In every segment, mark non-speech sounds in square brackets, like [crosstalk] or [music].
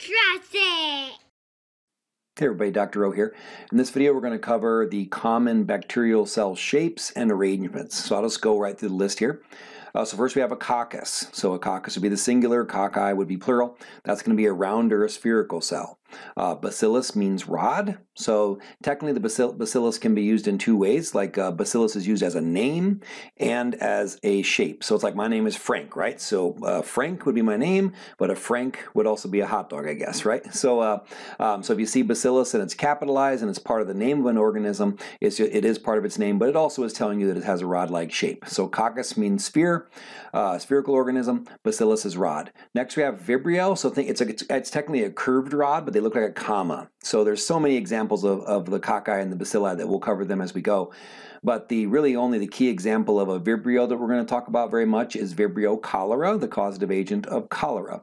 Trust it! Hey everybody, Dr. O here. In this video we're going to cover the common bacterial cell shapes and arrangements. So I'll just go right through the list here. Uh, so first we have a coccus. So a coccus would be the singular, cocci would be plural. That's going to be a round or a spherical cell. Uh, bacillus means rod, so technically the bacil bacillus can be used in two ways, like uh, bacillus is used as a name and as a shape. So it's like my name is Frank, right? So uh, Frank would be my name, but a Frank would also be a hot dog, I guess, right? [laughs] So uh, um, so if you see bacillus and it's capitalized and it's part of the name of an organism, it's, it is part of its name, but it also is telling you that it has a rod-like shape. So coccus means sphere, uh, spherical organism, bacillus is rod. Next we have vibrio, so think it's, a, it's, it's technically a curved rod, but they look like a comma. So there's so many examples of, of the cocci and the bacilli that we'll cover them as we go. But the really only the key example of a vibrio that we're going to talk about very much is Vibrio cholera, the causative agent of cholera.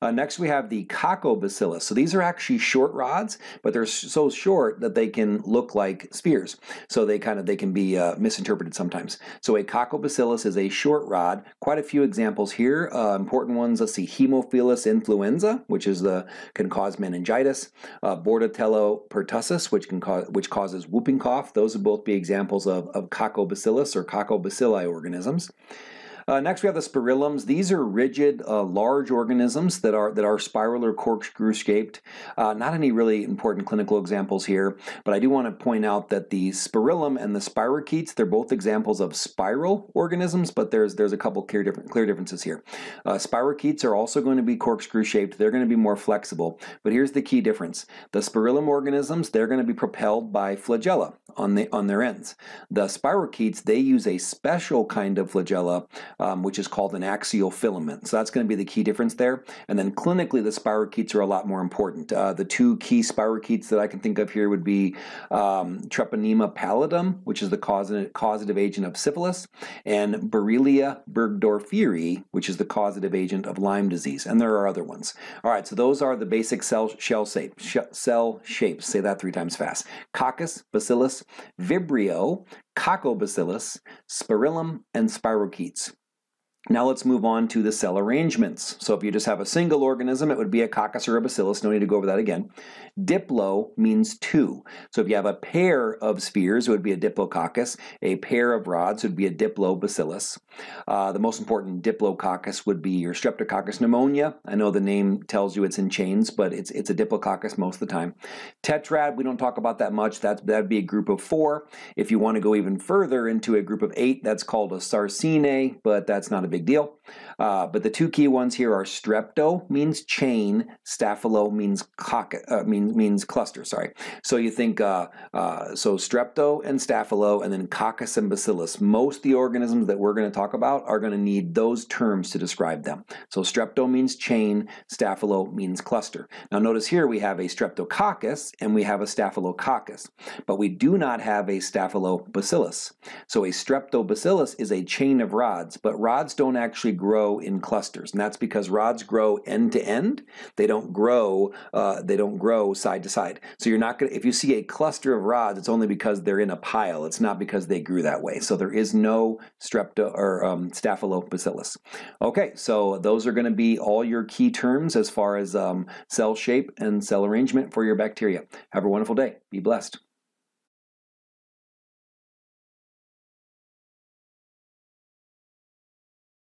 Uh, next we have the coccobacillus. So these are actually short rods, but they're so short that they can look like spears. So they kind of they can be uh, misinterpreted sometimes. So a coccobacillus is a short rod. Quite a few examples here. Uh, important ones. Let's see, Haemophilus influenza, which is the can cause meningitis. Uh, Bordetella pertussis, which can cause which causes whooping cough. Those would both be examples of, of coccobacillus or coccobacilli organisms. Uh, next, we have the spirillums. These are rigid, uh, large organisms that are that are spiral or corkscrew shaped. Uh, not any really important clinical examples here, but I do want to point out that the spirillum and the spirochetes they're both examples of spiral organisms, but there's there's a couple clear different clear differences here. Uh, spirochetes are also going to be corkscrew shaped. They're going to be more flexible, but here's the key difference: the spirillum organisms they're going to be propelled by flagella on the on their ends. The spirochetes they use a special kind of flagella um, which is called an axial filament. So that's going to be the key difference there. And then clinically, the spirochetes are a lot more important. Uh, the two key spirochetes that I can think of here would be um, Treponema pallidum, which is the causative, causative agent of syphilis, and Borrelia burgdorferi, which is the causative agent of Lyme disease. And there are other ones. All right, so those are the basic cell shell shape, sh cell shapes. Say that three times fast. Coccus, bacillus, vibrio, coccobacillus, spirillum, and spirochetes. Now let's move on to the cell arrangements. So if you just have a single organism, it would be a coccus or a bacillus. No need to go over that again. Diplo means two. So if you have a pair of spheres, it would be a diplococcus. A pair of rods would be a diplobacillus. Uh, the most important diplococcus would be your streptococcus pneumonia. I know the name tells you it's in chains, but it's, it's a diplococcus most of the time. Tetrad, we don't talk about that much. That's, that'd be a group of four. If you want to go even further into a group of eight, that's called a sarcinae, but that's not a big big deal. Uh, but the two key ones here are strepto means chain, staphylo means cock, uh, means means cluster. Sorry. So you think uh, uh, so strepto and staphylo, and then coccus and bacillus. Most the organisms that we're going to talk about are going to need those terms to describe them. So strepto means chain, staphylo means cluster. Now notice here we have a streptococcus and we have a staphylococcus, but we do not have a staphylobacillus. So a streptobacillus is a chain of rods, but rods don't actually grow grow in clusters, and that's because rods grow end to end. They don't grow. Uh, they don't grow side to side. So you're not going. To If you see a cluster of rods, it's only because they're in a pile. It's not because they grew that way. So there is no strepto or um, staphylobacillus. Okay, so those are going to be all your key terms as far as um, cell shape and cell arrangement for your bacteria. Have a wonderful day. Be blessed.